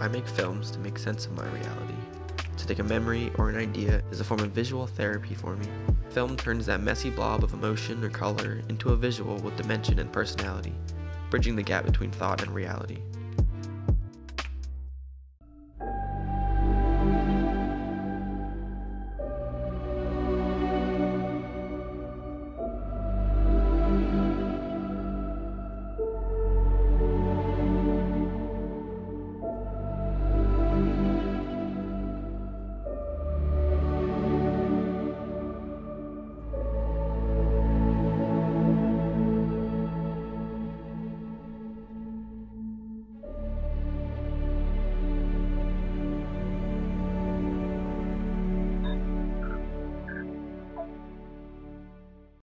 I make films to make sense of my reality. To take a memory or an idea is a form of visual therapy for me. Film turns that messy blob of emotion or color into a visual with dimension and personality, bridging the gap between thought and reality.